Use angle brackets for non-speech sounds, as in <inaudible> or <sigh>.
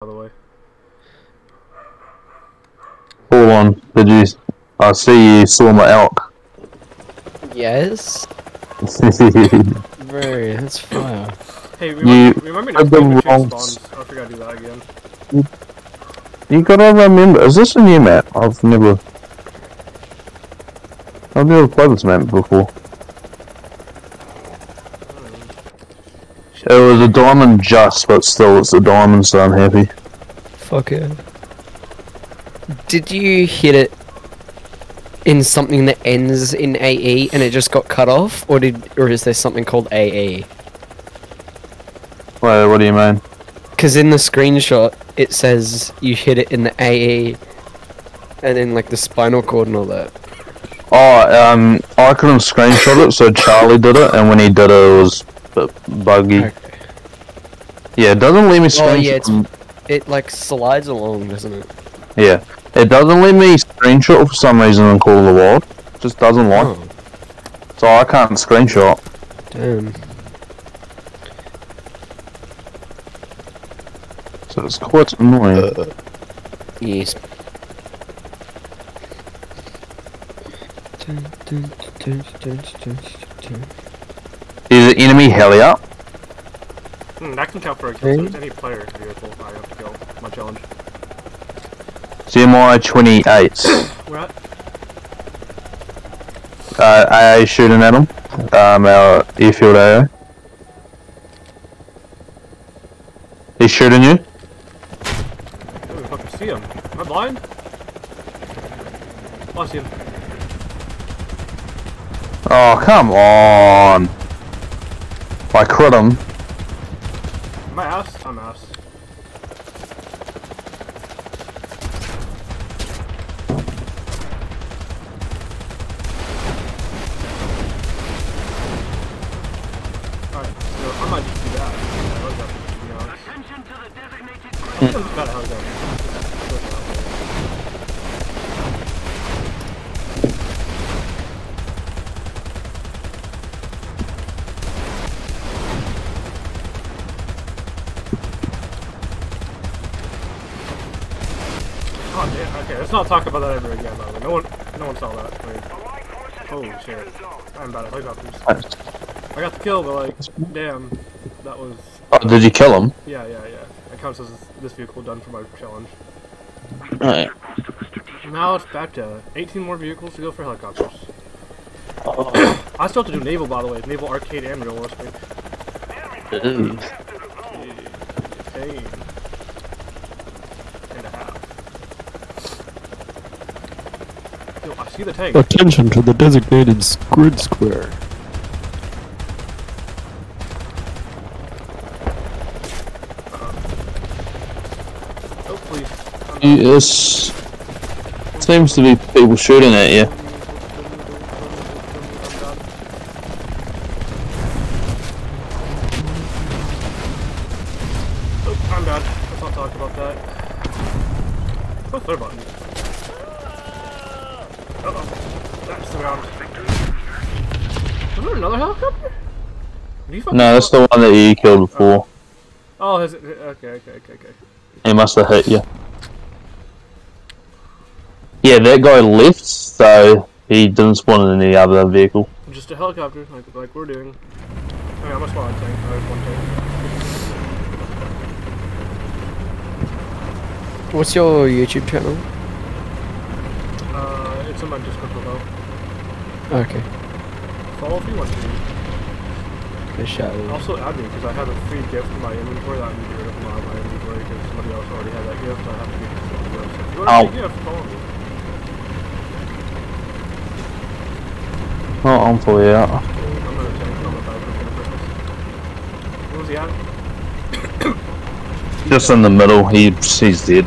by the way. Hold on, did you? I see you saw my elk. Yes. <laughs> Very, that's fire. Hey, You remember, remember next had the time the chick wrong spawns. I forgot to do that again. you gotta remember, is this a new map? I've never, I've never played this map before. It was a diamond just, but still, it's a diamond, so I'm happy. Fuck it. Did you hit it in something that ends in AE and it just got cut off, or did, or is there something called AE? Wait, what do you mean? Because in the screenshot it says you hit it in the AE, and then like the spinal cord and all that. Oh, um, I couldn't screenshot it, so Charlie did it, and when he did it, it was a bit buggy. Okay. Yeah, it doesn't let me screenshot. Oh yeah, it's it like slides along, doesn't it? Yeah, it doesn't let me screenshot for some reason in Call of the Wild. It just doesn't like, Oh, so I can't screenshot. damn. So it's quite annoying. Yes. Is it enemy heli up? Hmm, that can count for a kill, so it's any player vehicle I have to kill. My challenge. CMI 28. <coughs> We're at Uh, AA shooting at him. Um, our airfield AA. He's shooting you? I don't fucking see him. Am I blind? Oh, I see him. Oh, come on. I crit him. I ass? I'm ass. Oh, okay, let's not talk about that ever again, by the way. No one, no one saw that. Holy shit. I'm bad at helicopters. I got the kill, but like, damn, that was, Oh, did you kill him? yeah, yeah, yeah. That counts as this vehicle done for my challenge. Alright. Now it's back to 18 more vehicles to go for helicopters. Oh. <coughs> I still have to do naval, by the way. Naval arcade and realistic. Pain. And a half. Yo, I see the tank. Attention to the designated grid square. Oh, please. Yes. Seems to be people shooting at you. I'm. Oh, I'm bad. Let's not talk about that. What's their button? Uh oh. That's the round. Was there another helicopter? Did you fucking No, that's the one that you killed before. Oh, is it? Okay, okay, okay, okay. He must have hit you. Yeah, that guy left, so he didn't spawn in any other vehicle. Just a helicopter, like like we're doing. I mean, I'm a spawn tank. I have one tank. What's your YouTube channel? It's in my Discord. Okay. Follow if you want to. The shadow. Also add me because I have a free gift in my inventory that I need to get rid of from my inventory because somebody else already had that gift. So I have to give it to somebody else. So if you want Ow. a free gift, follow me. Oh, I'm fully. I'm gonna tank on the back for Christmas. Where was he at? Just in the middle, he, he's dead.